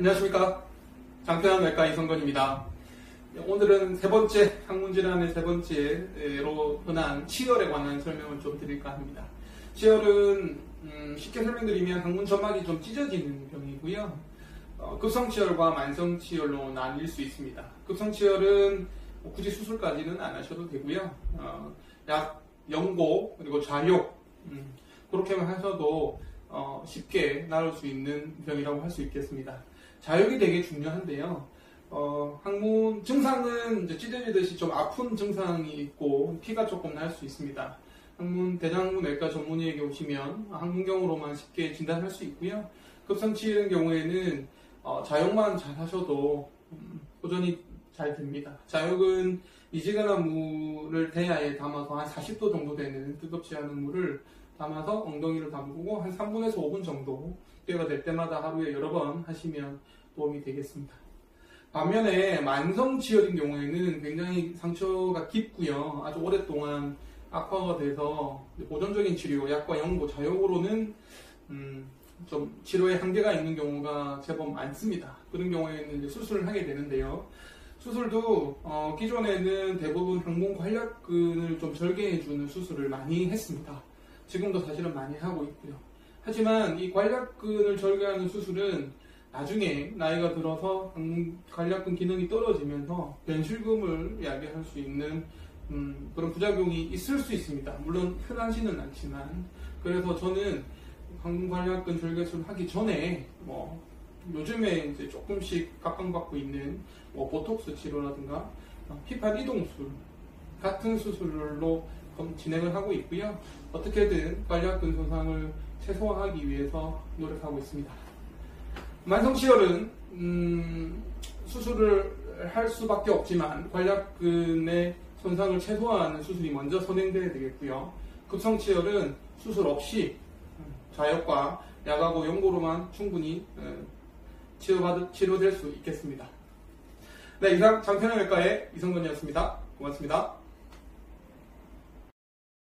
안녕하십니까. 장편한 외과 이성건입니다. 오늘은 세 번째, 항문질환의 세 번째로 흔한 치열에 관한 설명을 좀 드릴까 합니다. 치열은 음, 쉽게 설명드리면 항문 점막이 좀 찢어지는 병이고요. 어, 급성치열과 만성치열로 나뉠 수 있습니다. 급성치열은 뭐 굳이 수술까지는 안 하셔도 되고요. 어, 약 연고 그리고 좌욕 음, 그렇게만 하셔도 어, 쉽게 나을 수 있는 병이라고 할 수 있겠습니다. 자욕이 되게 중요한데요. 어, 항문 증상은 이제 찢어지듯이 좀 아픈 증상이 있고 피가 조금 날 수 있습니다. 항문 대장문 외과 전문의에게 오시면 항문경으로만 쉽게 진단할 수 있고요. 급성치인 경우에는 어, 자욕만 잘 하셔도 음, 호전이 잘 됩니다. 자욕은 미지근한 물을 대야에 담아서 한 40도 정도 되는 뜨겁지 않은 물을 담아서 엉덩이를 담그고 한 3분에서 5분 정도 때가 될 때마다 하루에 여러 번 하시면 도움이 되겠습니다. 반면에 만성치열인 경우에는 굉장히 상처가 깊고요. 아주 오랫동안 악화가 돼서 보존적인 치료, 약과 연고, 자욕으로는 음, 좀 치료에 한계가 있는 경우가 제법 많습니다. 그런 경우에는 수술을 하게 되는데요. 수술도 어, 기존에는 대부분 항문 관략근을 좀 절개해주는 수술을 많이 했습니다. 지금도 사실은 많이 하고 있고요. 하지만 이 관략근을 절개하는 수술은 나중에 나이가 들어서 관략근 기능이 떨어지면서 변실금을 야기할 수 있는 음, 그런 부작용이 있을 수 있습니다. 물론 흔하지는 않지만 그래서 저는 관략근 절개술 하기 전에 뭐 요즘에 이제 조금씩 각광받고 있는 뭐 보톡스 치료라든가 피판 이동술 같은 수술로 진행을 하고 있고요. 어떻게든 관략근 손상을 최소화하기 위해서 노력하고 있습니다. 만성치열은 음, 수술을 할 수밖에 없지만 관략근의 손상을 최소화하는 수술이 먼저 선행돼야 되겠고요. 급성치열은 수술 없이 좌역과 약하고 연고로만 충분히 어, 치료받, 치료될 수 있겠습니다. 네, 이상 장편외과의 이성근이었습니다. 고맙습니다.